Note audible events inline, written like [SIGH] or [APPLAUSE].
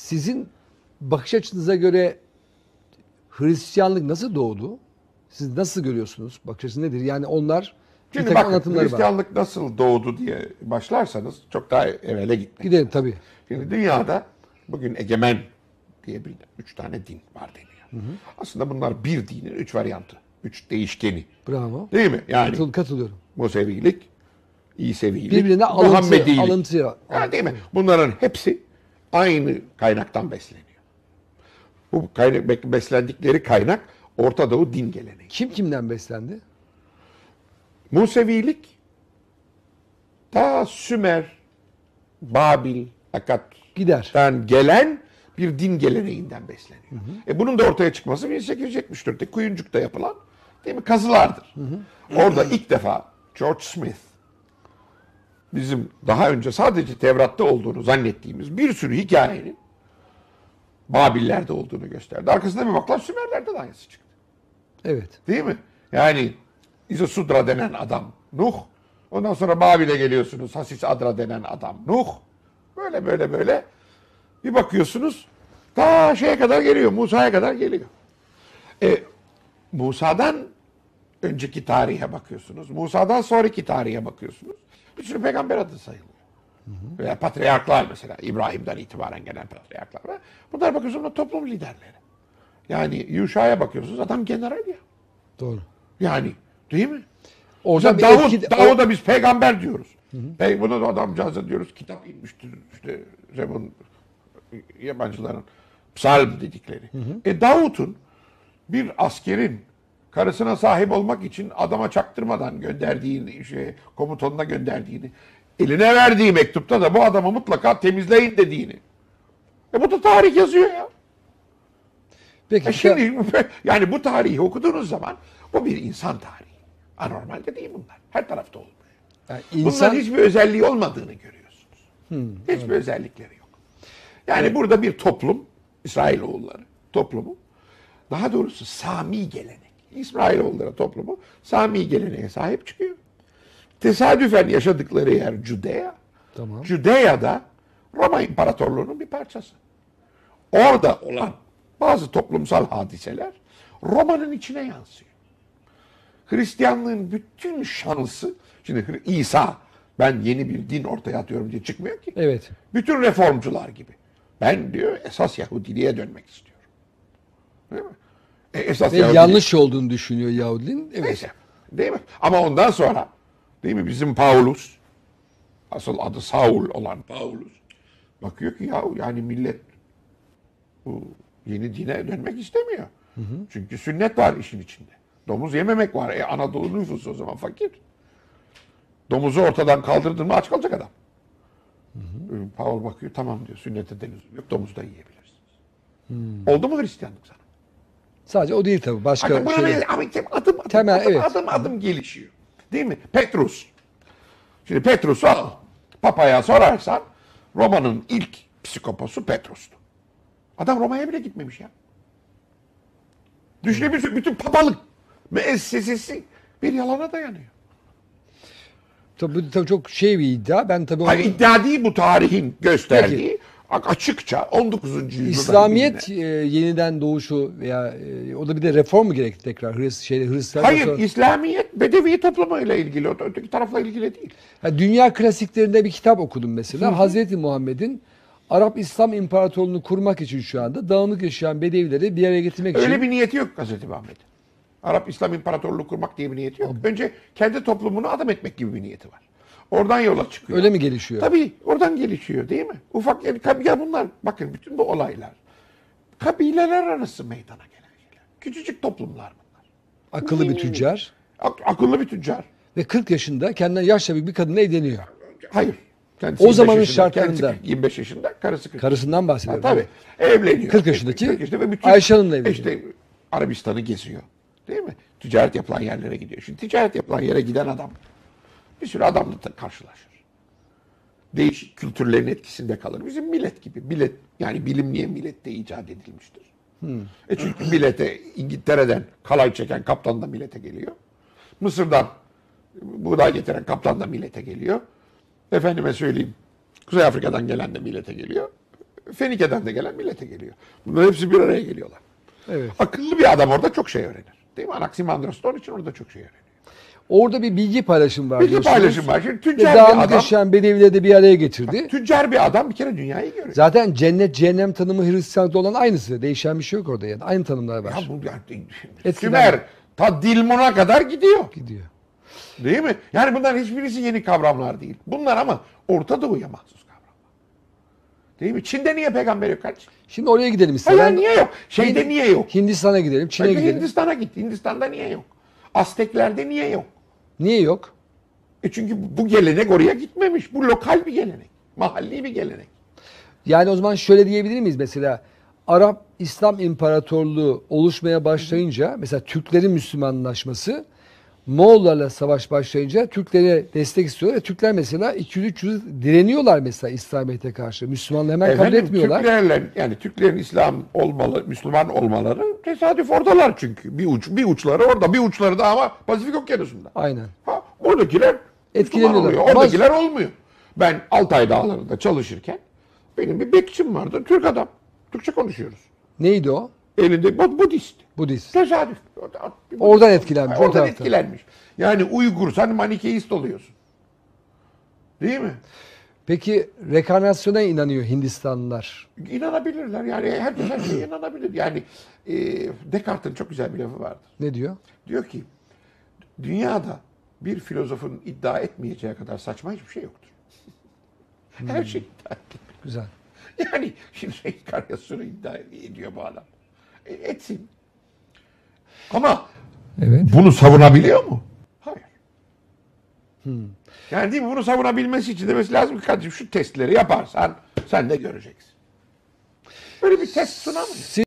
Sizin bakış açınıza göre Hristiyanlık nasıl doğdu? Siz nasıl görüyorsunuz? Bakış açınız nedir? Yani onlar bir takım bakın anlatımları var. Hristiyanlık nasıl doğdu diye başlarsanız çok daha evvele gitmek. Gidelim tabii. Şimdi dünyada bugün egemen diye bilinen üç tane din var deniyor. Aslında bunlar bir dinin üç varyantı. Üç değişkeni. Bravo. Değil mi? Yani Katıl- katılıyorum. Musevilik, İsevilik, Birbirine alıntı, Muhammedilik. alıntı. Ha, değil mi? Bunların hepsi aynı kaynaktan besleniyor. Bu kaynak, beslendikleri kaynak Orta Doğu din geleneği. Kim kimden beslendi? Musevilik ta Sümer, Babil, Gider. Akat'tan gelen bir din geleneğinden besleniyor. E bunun da ortaya çıkması 1874'te Kuyuncuk'ta yapılan değil mi kazılardır. Orada ilk defa George Smith bizim daha önce sadece Tevrat'ta olduğunu zannettiğimiz bir sürü hikayenin Babillerde olduğunu gösterdi. Arkasında bir baklar Sümerlerde de aynısı çıktı. Evet. Değil mi? Yani İzosudra denen adam Nuh. Ondan sonra Babil'e geliyorsunuz. Hasis Adra denen adam Nuh. Böyle böyle böyle. Bir bakıyorsunuz ta şeye kadar geliyor. Musa'ya kadar geliyor. E, Musa'dan önceki tarihe bakıyorsunuz. Musa'dan sonraki tarihe bakıyorsunuz. Bir sürü peygamber adı sayılıyor. Veya patriarklar mesela. İbrahim'den itibaren gelen patriarklar var. Bunlar bakıyorsunuz toplum liderleri. Yani Yuşa'ya bakıyorsunuz adam general ya. Doğru. Yani değil mi? Orada Mesela Davut, etki... Davut'a biz peygamber diyoruz. Hey, bunu da adamcağıza diyoruz kitap inmiştir işte Rebun yabancıların psalm dedikleri. E Davut'un bir askerin karısına sahip olmak için adama çaktırmadan gönderdiğini, şey, komutanına gönderdiğini, eline verdiği mektupta da bu adamı mutlaka temizleyin dediğini. E bu da tarih yazıyor ya. Peki, E şimdi [LAUGHS] yani bu tarihi okuduğunuz zaman bu bir insan tarihi. Anormal de değil bunlar. Her tarafta olmuş. yani Bunların insan hiçbir özelliği olmadığını görüyorsunuz. hiçbir özellikleri yok. Yani burada bir toplum, İsrailoğulları toplumu, daha doğrusu Sami gelenek. İsrailoğulları toplumu Sami geleneğe sahip çıkıyor. Tesadüfen yaşadıkları yer Judea. Tamam. Judea'da Roma İmparatorluğu'nun bir parçası. Orada olan bazı toplumsal hadiseler Roma'nın içine yansıyor. Hristiyanlığın bütün şansı, şimdi İsa ben yeni bir din ortaya atıyorum diye çıkmıyor ki. evet. Bütün reformcular gibi. Ben diyor esas Yahudiliğe dönmek istiyorum. Değil mi? E, esas Ve yanlış olduğunu düşünüyor Yahudinin. Evet. Neyse. Değil mi? Ama ondan sonra değil mi bizim Paulus asıl adı Saul olan Paulus bakıyor ki ya yani millet bu yeni dine dönmek istemiyor. Çünkü sünnet var işin içinde. Domuz yememek var. E Anadolu nüfusu o zaman fakir. Domuzu ortadan kaldırdın mı aç kalacak adam. E, Paul bakıyor tamam diyor sünnete de lüzum yok domuzu da yiyebilirsiniz. Oldu mu Hristiyanlık sana? Sadece o değil tabii. Başka şeyler. böyle ama adım adım, Temel, adım, evet. adım adım gelişiyor. Değil mi? Petrus. Şimdi Petrus'u al. Papaya sorarsan Roma'nın ilk psikoposu Petrus'tu. Adam Roma'ya bile gitmemiş ya. Düşünebiliyorsun bütün papalık müessesesi bir yalana dayanıyor. Tabii, tabii çok şey bir iddia. Ben tabii Hayır onu- iddia değil bu tarihin gösterdiği açıkça 19. yüzyılda İslamiyet e, yeniden doğuşu veya e, o da bir de reform mu gerekti tekrar Hristiyan şeyde Hristiyan Hayır sonra- İslamiyet Bedevi toplumuyla ilgili o da öteki tarafla ilgili değil. Ha, dünya klasiklerinde bir kitap okudum mesela. Hazreti Muhammed'in Arap İslam İmparatorluğunu kurmak için şu anda dağınık yaşayan Bedevileri bir araya getirmek için Öyle bir niyeti yok Hazreti Muhammed'in. Arap İslam İmparatorluğu kurmak diye bir niyeti yok. Önce kendi toplumunu adam etmek gibi bir niyeti var. Oradan yola çıkıyor. öyle mi gelişiyor? Tabii oradan gelişiyor değil mi? Ufak yani kab- ya bunlar bakın bütün bu olaylar kabileler arası meydana gelen şeyler. Küçücük toplumlar bunlar. Akıllı bir tüccar Ak- akıllı bir tüccar. ve 40 yaşında kendinden yaşça büyük bir kadınla evleniyor. Hayır. Kendisi O 25 zamanın yaşında, şartlarında. kendisi 25 yaşında, karısı 40 Karısından Ha, bahsediyorum. tabii. Evleniyor. 40 yaşındaki 40 yaşında ve Ayşe Hanım'la evleniyor. İşte Arabistan'ı geziyor. Değil mi? Ticaret yapılan yerlere gidiyor. Şimdi ticaret yapılan yere giden adam bir sürü adamla da karşılaşır. Değişik kültürlerin etkisinde kalır. Bizim millet gibi. Millet yani bilim niye millette icat edilmiştir? E çünkü millete İngiltere'den kalay çeken kaptan da millete geliyor. Mısır'dan buğday getiren kaptan da millete geliyor. Efendime söyleyeyim Kuzey Afrika'dan gelen de millete geliyor. Fenike'den de gelen millete geliyor. Bunların hepsi bir araya geliyorlar. Evet. Akıllı bir adam orada çok şey öğrenir. Değil mi? Anaximandros da onun için orada çok şey öğreniyor. Orada bir bilgi paylaşım var. Bilgi diyorsunuz. paylaşım var. Şimdi Ve tüccar bir dağınık adam, yaşayan bedevileri de bir araya getirdi. tüccar bir adam bir kere dünyayı görüyor. Zaten cennet cehennem tanımı Hristiyanlıkta olan aynısı. Değişen bir şey yok orada yani. Aynı tanımlar var. Ya bu yani. Sümer ta Dilmun'a kadar gidiyor. Gidiyor. Değil mi? Yani bunların hiçbirisi yeni kavramlar değil. Bunlar ama Orta Doğu'ya mahsus kavramlar. Değil mi? Çin'de niye peygamber yok kardeşim? Şimdi oraya gidelim Hayır istedim. niye yok? Şeyde niye yok? Hindistan'a gidelim, Çin'e gidelim. Hindistan'a gitti. Hindistan'da niye yok? Azteklerde niye yok? Niye yok? E çünkü bu gelenek oraya gitmemiş. Bu lokal bir gelenek. Mahalli bir gelenek. Yani o zaman şöyle diyebilir miyiz mesela Arap İslam İmparatorluğu oluşmaya başlayınca mesela Türklerin Müslümanlaşması Moğollarla savaş başlayınca Türklere destek istiyor ve Türkler mesela 200-300 direniyorlar mesela İslamiyet'e karşı. Müslümanlığı hemen kabul Efendim, etmiyorlar. Türklerle yani Türklerin İslam olmalı, Müslüman olmaları tesadüf oradalar çünkü. Bir uç bir uçları orada, bir uçları da ama Pasifik Okyanusu'nda. Aynen. Ha, buradakiler Etkileniyorlar. Oluyor. Oradakiler olmuyor. Ben Altay Dağları'nda çalışırken benim bir bekçim vardı. Türk adam. Türkçe konuşuyoruz. Neydi o? Elinde Bud- Budist. Budist. Tesadüf. Oradan etkilenmiş, Oradan taraftan. etkilenmiş. Yani Uygur, sen manikeist oluyorsun. Değil mi? Peki rekarnasyona inanıyor Hindistanlılar. İnanabilirler. Yani herkes her şeye inanabilir. Yani e, Descartes'in çok güzel bir lafı vardır. Ne diyor? Diyor ki dünyada bir filozofun iddia etmeyeceği kadar saçma hiçbir şey yoktur. Her şey iddia edilir. Güzel. Yani [LAUGHS] şimdi reenkarnasyonu iddia ediyor bu adam. E, etsin. Ama Evet. bunu savunabiliyor mu? Hayır. Yani değil mi? Bunu savunabilmesi için demesi lazım ki kardeşim şu testleri yaparsan sen de göreceksin. Böyle bir test sunamayız.